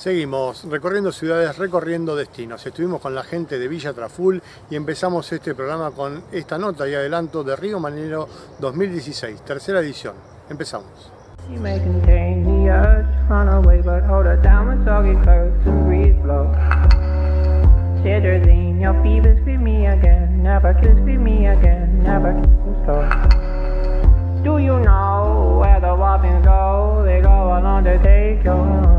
Seguimos recorriendo ciudades, recorriendo destinos. Estuvimos con la gente de Villa Traful y empezamos este programa con esta nota y adelanto de Río Manero 2016, tercera edición. Empezamos. Do you know where the go? They go along to take your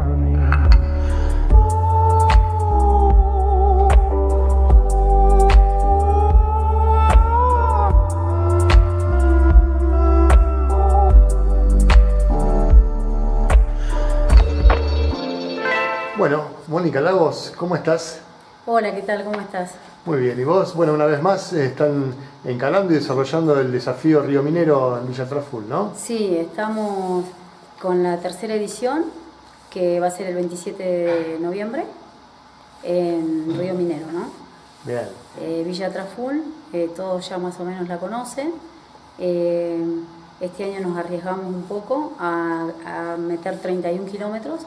Bueno, Mónica Lagos, ¿cómo estás? Hola, ¿qué tal? ¿Cómo estás? Muy bien, ¿y vos? Bueno, una vez más eh, están encalando y desarrollando el desafío Río Minero en Villa Traful, ¿no? Sí, estamos con la tercera edición, que va a ser el 27 de noviembre, en Río Minero, ¿no? Bien. Eh, Villa Traful, eh, todos ya más o menos la conocen. este año nos arriesgamos un poco a, a meter 31 kilómetros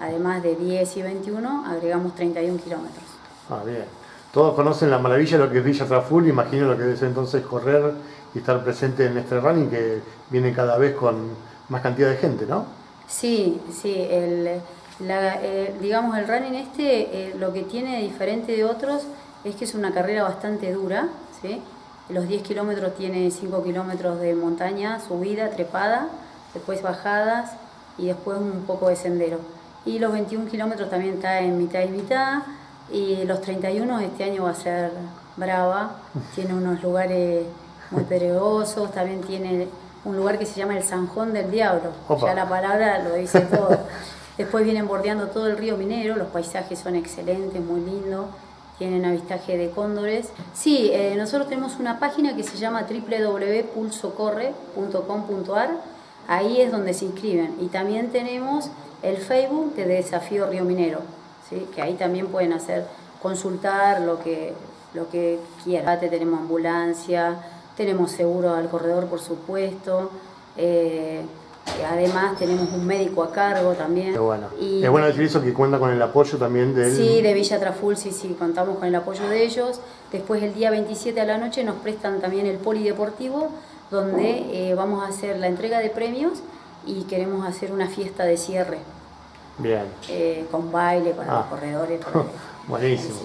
Además de 10 y 21, agregamos 31 kilómetros. Ah, bien. Todos conocen la maravilla de lo que es Villa Traful, imagino lo que es entonces correr y estar presente en este running que viene cada vez con más cantidad de gente, ¿no? Sí, sí. El, eh, digamos, el running este eh, lo que tiene diferente de otros es que es una carrera bastante dura, ¿sí? Los 10 kilómetros tiene 5 kilómetros de montaña, subida, trepada, después bajadas y después un poco de sendero y los 21 kilómetros también está en mitad y mitad. Y los 31 este año va a ser brava, tiene unos lugares muy peligrosos, también tiene un lugar que se llama el Sanjón del Diablo, ya la palabra lo dice todo. Después vienen bordeando todo el río Minero, los paisajes son excelentes, muy lindos, tienen avistaje de cóndores. Sí, eh, nosotros tenemos una página que se llama www.pulsocorre.com.ar, ahí es donde se inscriben. Y también tenemos el Facebook de Desafío Río Minero, ¿sí? que ahí también pueden hacer, consultar lo que, lo que quieran. Tenemos ambulancia, tenemos seguro al corredor, por supuesto. Eh, además tenemos un médico a cargo también. bueno. es bueno decir eso que cuenta con el apoyo también de Sí, de Villa Traful, sí, sí, contamos con el apoyo de ellos. Después el día 27 a la noche nos prestan también el polideportivo, donde eh, vamos a hacer la entrega de premios y queremos hacer una fiesta de cierre. Bien. Eh, con baile para los ah. corredores. Buenísimo.